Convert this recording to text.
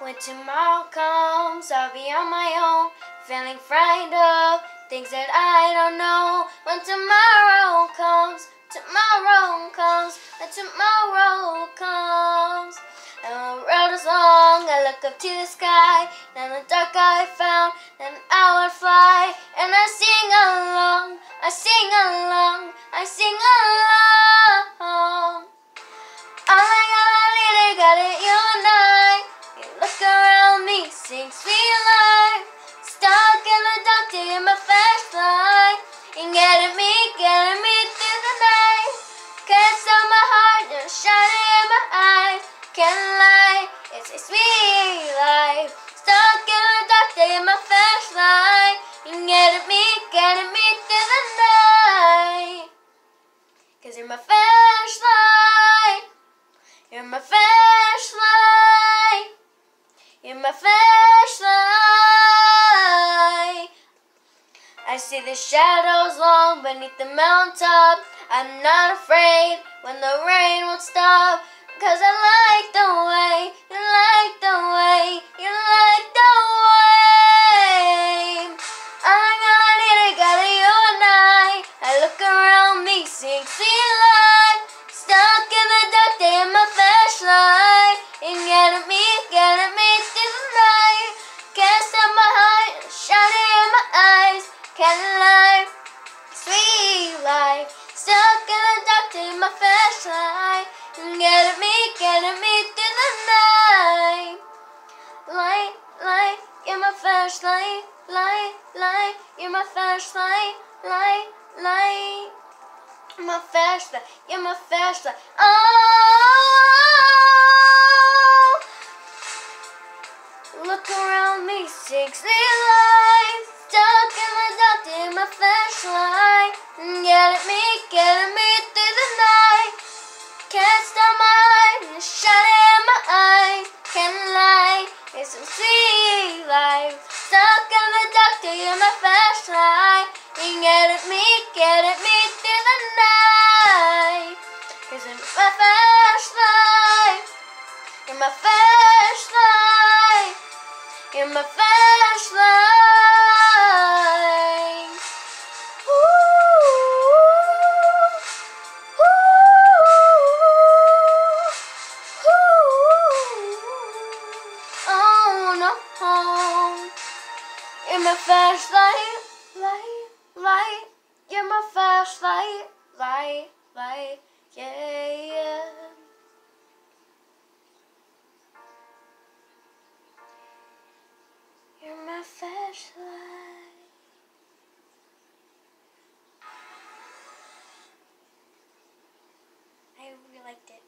When tomorrow comes, I'll be on my own, feeling frightened of things that I don't know. When tomorrow comes, tomorrow comes, when tomorrow comes. And the road is long, I look up to the sky, and the dark I found, I would fly, and I sing along, I sing along, I sing along. You're my flashlight. You're my flashlight. You're my flashlight. I see the shadows long beneath the mountaintop. I'm not afraid when the rain won't stop. Cause I like the way, sweet life. Stuck in the dark, in my flashlight. Getting me, getting me through the night. Light, light, you're my flashlight. Light, light, you're my flashlight. Light, light. My flashlight, you're my flashlight. Oh, look around me, six lights. Stuck in the dark, in my flashlight. Get me, get me through the night. Can't stop my eyes, shining in my eyes. Can't lie, it's some sweet life. Stuck in the dark, till you're my flashlight. And get at me, get at me through the night. Cause you're my flashlight. You're my flashlight. You're my flashlight. No. You're my flashlight, light, light. You're my flashlight, light, light. Yeah, yeah. You're my flashlight. I really liked it.